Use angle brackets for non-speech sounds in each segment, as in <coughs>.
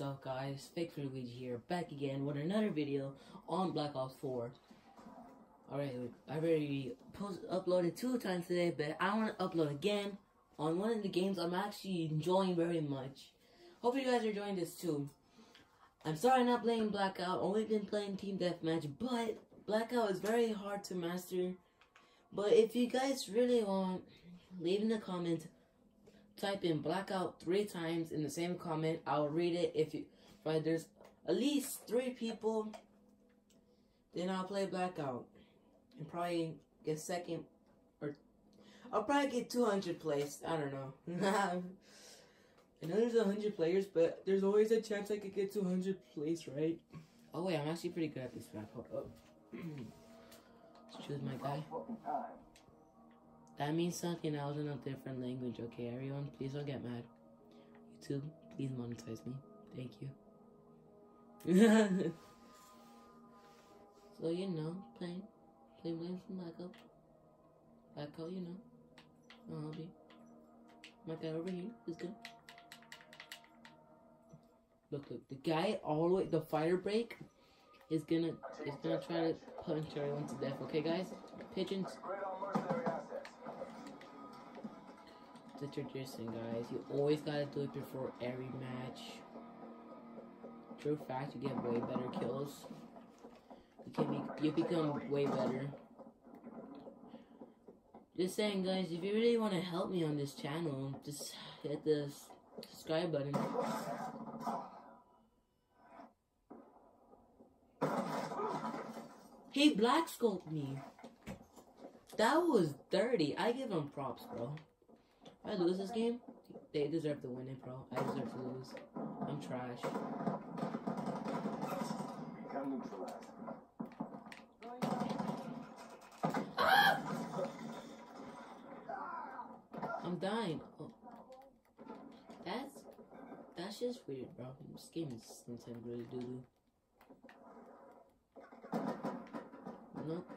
Up guys, Fake Luigi here, back again with another video on Black Ops 4. Alright, I already post uploaded two times today, but I want to upload again on one of the games I'm actually enjoying very much. Hope you guys are enjoying this too. I'm sorry I'm not playing Blackout, only been playing Team Deathmatch, but Blackout is very hard to master. But if you guys really want, leave in the comments type in blackout three times in the same comment. I'll read it if you if there's at least three people. Then I'll play blackout and probably get second or I'll probably get 200 plays. I don't know. <laughs> I know there's 100 players, but there's always a chance I could get 200 plays, right? Oh wait, I'm actually pretty good at this map. Hold up. <clears throat> Choose my guy. That means something else in a different language, okay, everyone? Please don't get mad. YouTube, please monetize me. Thank you. <laughs> so, you know, playing. Playing playing some backup. Backup, you know. No hobby. My guy over here is good. Look, look, the guy all the way, the fire break is gonna, is gonna try to punch everyone to death, okay, guys? Pigeons the tradition, guys. You always gotta do it before every match. True fact, you get way better kills. You can be, you become way better. Just saying, guys, if you really want to help me on this channel, just hit the subscribe button. He black scoped me. That was dirty. I give him props, bro. I lose this game, they deserve to win it, bro. I deserve to lose. I'm trash. I'm dying. Oh. That's that's just weird, bro. This game is sometimes really doo doo. Nope.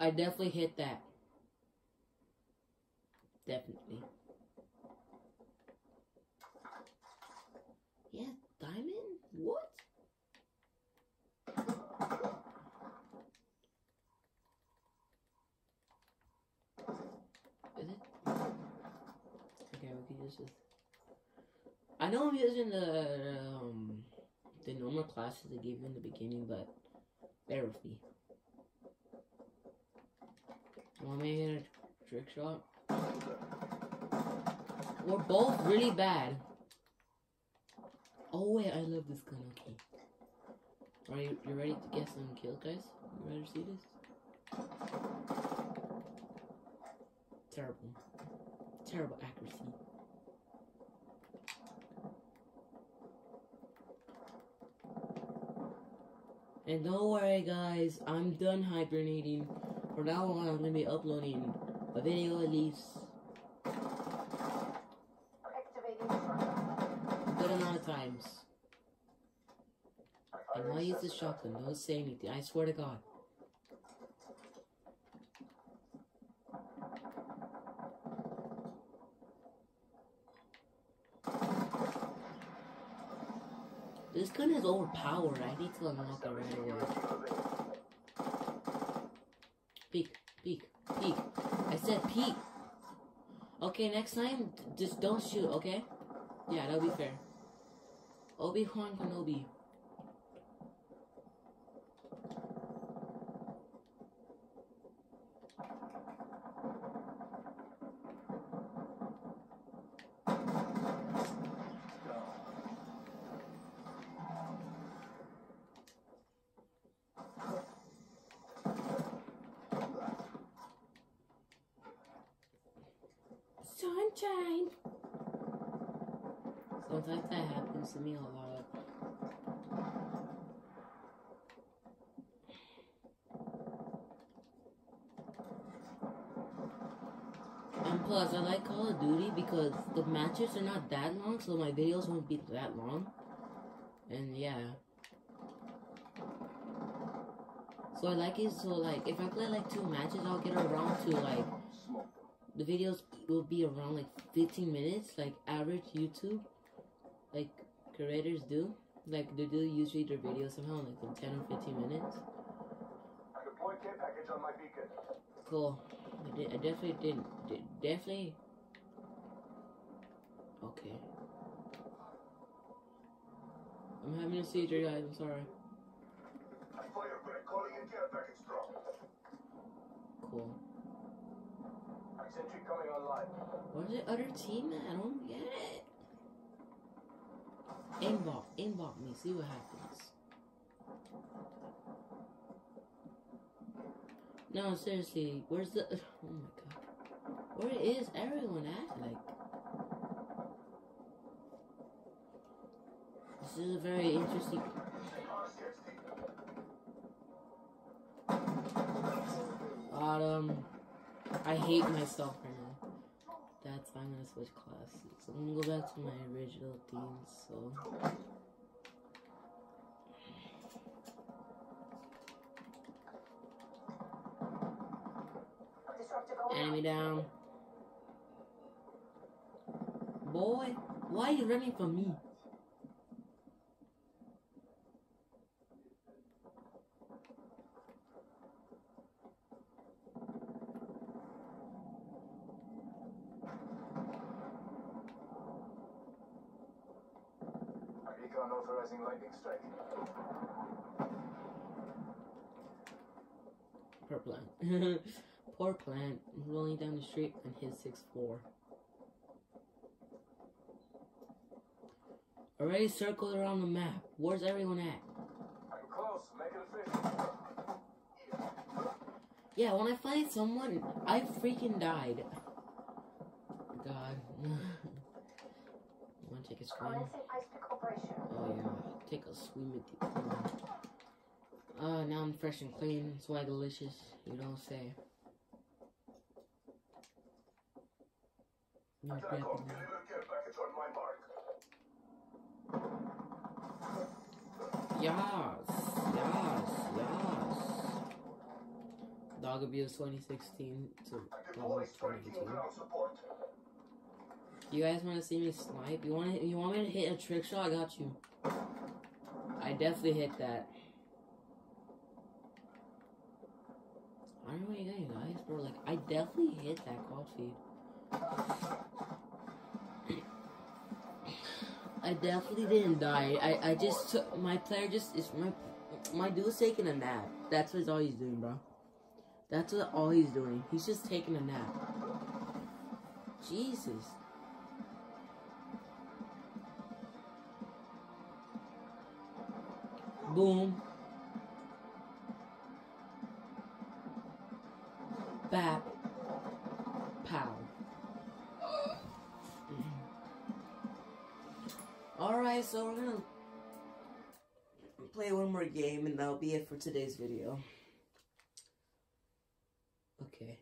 I definitely hit that. Definitely. Yeah, diamond? What? Is it? Okay, we can use this. I know I'm using the um, the normal classes they gave you in the beginning, but bear. Want me to hit a trick shot? We're both really bad. Oh wait, I love this gun, okay. Are you, you ready to get some kills, guys? You ready to see this? Terrible. Terrible accuracy. And don't worry guys, I'm done hibernating. From now on, I'm going to be uploading a video at least a good amount of times. And I'll use the shotgun. Don't say anything. I swear to God. This gun is overpowered. I need to unlock it right away. Peek, peek, peek. I said peek. Okay, next time, just don't shoot, okay? Yeah, that'll be fair. Obi-Wan Kenobi. Sometimes that happens to me a lot. I'm plus, I like Call of Duty because the matches are not that long, so my videos won't be that long. And yeah. So I like it, so like, if I play like two matches, I'll get around to like, the videos will be around like 15 minutes, like average YouTube, like creators do. Like, they do usually their videos somehow like in 10 or 15 minutes. I deployed care package on my beacon. Cool. I, did, I definitely did, did. Definitely. Okay. I'm having a seizure, guys. I'm sorry. Fire break calling in care package drop. Cool. Sentry coming online. Where's the other team? I don't get it. Inbox. Inbox me. See what happens. No, seriously. Where's the... <sighs> Oh my god. Where is everyone at? Like... This is a very interesting... Autumn. I hate myself right now. That's why I'm gonna switch classes. I'm gonna go back to my original themes, so. Enemy down. Boy, why are you running from me? Authorizing lightning strike. Poor plant. <laughs> Poor plant. Rolling down the street and hit 6-4. Already circled around the map. Where's everyone at? I'm close. Make it official. Yeah, when I fight someone, I freaking died. God. Wanna take a swim? Commencing ice pick operation. Oh yeah, take a swim with you. Uh, now I'm fresh and clean. It's why delicious. You don't say. No Attack crap on in there. deliver care package on my mark. Yes, yes, yes. Dog abuse 2016 to I deploy striking 2022. You guys want to see me snipe? You want you want me to hit a trick shot? I got you. I definitely hit that. I don't know what you guys, bro. Like, I definitely hit that call feed. <coughs> I definitely didn't die. I, I just took my player just is my my dude's taking a nap. That's what all he's doing, bro. That's what all he's doing. He's just taking a nap. Jesus. Boom. Bap. Pow. Mm-hmm. Alright, so we're gonna play one more game and that'll be it for today's video. Okay.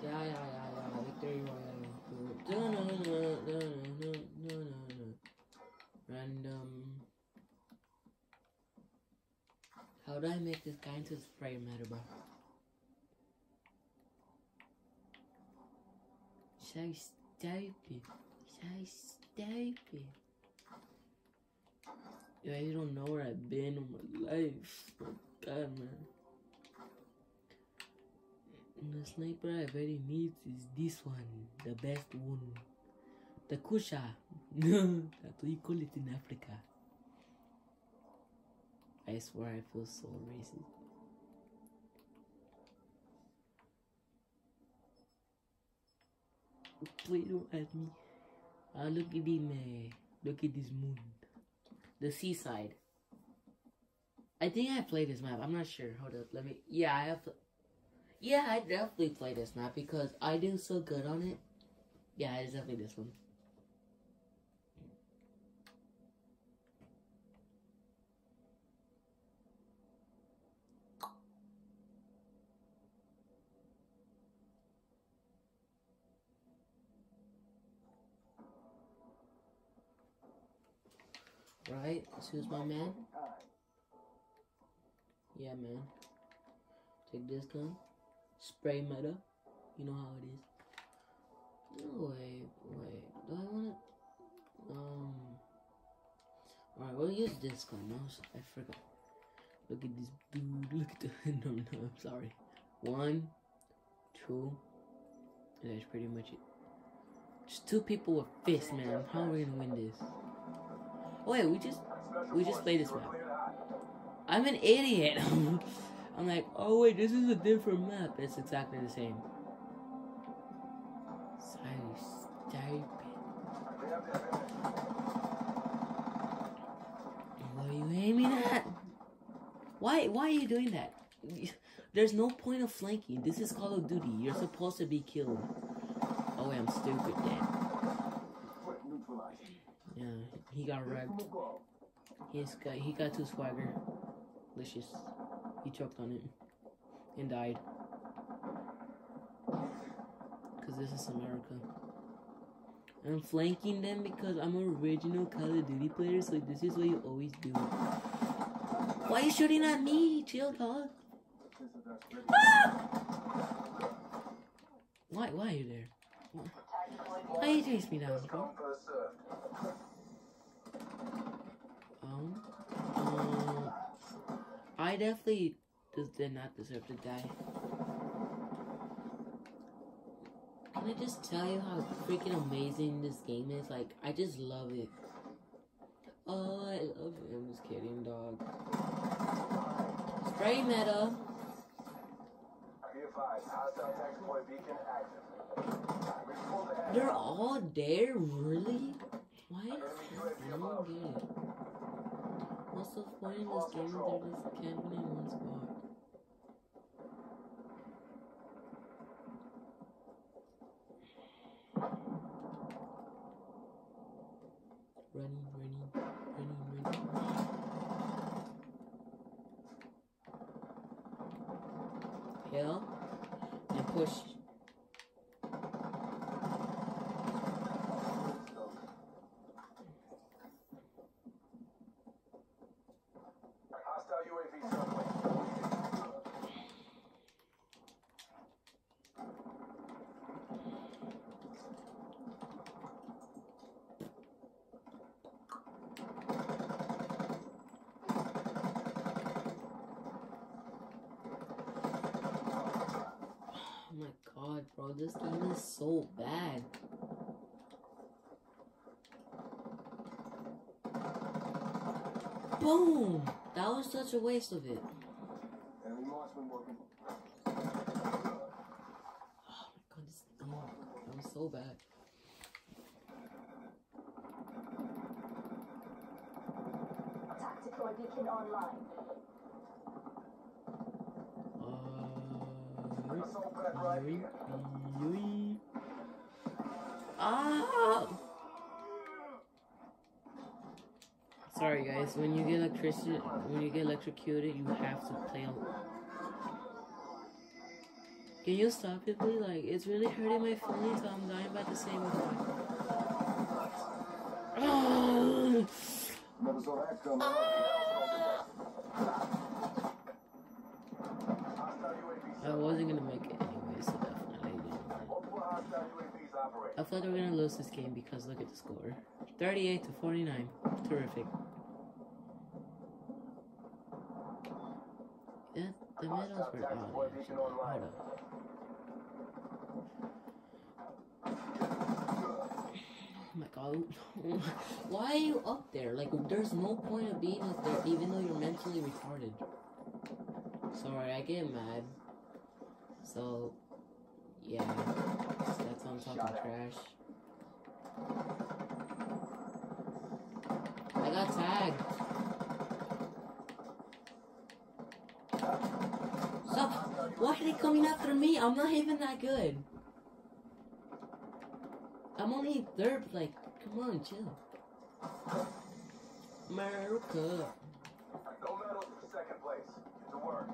Yeah, yeah, yeah, yeah. Victory Royale. Da-na-na-na-na-na-na-na. Random. How do I make this guy into a spray matter, bro? So stupid. So stupid. You guys don't know where I've been in my life. Oh god, man. The sniper I very need is this one, the best one. The Kusha. <laughs> That's what you call it in Africa. I swear I feel so racist. Please don't ask me. Ah, look at him. eh. Look at this moon. The seaside. I think I played this map. I'm not sure. Hold up. Let me. Yeah, I have. Yeah, I definitely play this map because I do so good on it. Yeah, it's definitely this one. Right? Choose my man. Yeah, man. Take this gun. Spray meta. You know how it is. No, wait, wait. Do I want to? Um. Alright, we'll use this gun. No, I forgot. Look at this dude. Look at the. <laughs> No, no, I'm sorry. One, two, that's pretty much it. Just two people with fists, man. How are we gonna win this? Oh, wait, we just we just played this map. I'm an idiot. <laughs> I'm like, oh wait, this is a different map. It's exactly the same. So stupid. What are you aiming at? Why? Why are you doing that? <laughs> There's no point of flanking. This is Call of Duty. You're supposed to be killed. Oh, wait, I'm stupid then. He got wrecked. He's got he got too swagger. Licious. He choked on it and died. Cause this is America. I'm flanking them because I'm an original Call of Duty player, so this is what you always do. Why are you shooting at me? Chill, dog. Ah! Why? Why are you there? Why, why you chase me down? I definitely just did not deserve to die. Can I just tell you how freaking amazing this game is? Like, I just love it. Oh, I love it. I'm just kidding, dog. Spray meta. They're all there, really? Why is that? I don't get it. What's the point in this game if they're just camping in one spot? Running, running, running, running. Hill and push. Hostile UAV subway. Oh my god, bro, this game is so bad. Boom! That was such a waste of it. Sorry guys, when you get electricity, when you get electrocuted, you have to play. A... Can you stop it, please? Like, it's really hurting my feelings. so I'm dying by the same time. Never saw that coming. Hostile UAV I wasn't gonna make it anyway, so definitely didn't. Multiple hostile UAVs operate. I thought we were gonna lose this game because look at the score 38 to 49. Oh, terrific. Yeah, the medals were out. Actually. Hold up. Oh my god. <laughs> Why are you up there? Like, there's no point of being up there even though you're mentally retarded. Sorry, I get mad. So, yeah. That's why I'm talking trash. I got tagged. Stop! Why are they coming after me? I'm not even that good. I'm only third, like, come on, chill. America. No medals second place. To work.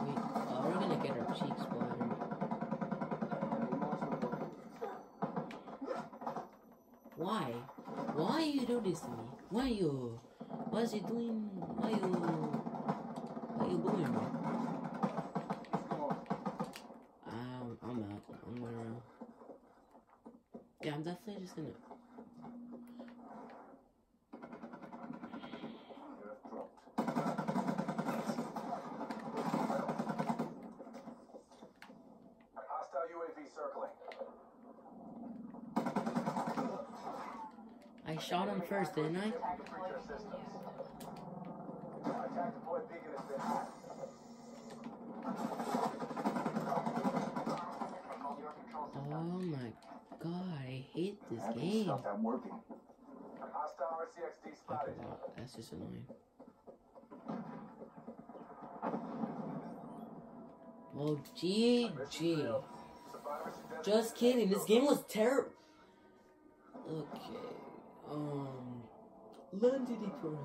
Wait, we're gonna get our cheeks splattered. Why? Why you do this to me? Why you? Why is he doing? Why you? Why you bullying me? Um, I'm out. I'm gonna. Yeah, I'm definitely just gonna. Hostile UAV circling. I shot him first, didn't I? Creature systems. Attack deployed beacon has been hacked. Oh my god, I hate this Happy game. stuff working. Hostile RCXD Fuck spotted. about- That's just annoying. Oh, GG. Survivors suggest- Just kidding. This game was terrible. Okay. Um. London Pro.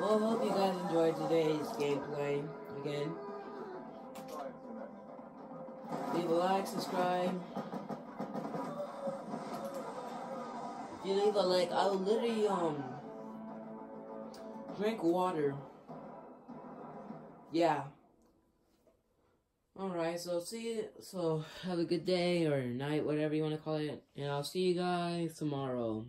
Well, hope you guys enjoyed today's gameplay. Again, leave a like, subscribe. You leave a like, I will literally um drink water. Yeah. Alright, so see you. So have a good day or night, whatever you want to call it. And I'll see you guys tomorrow.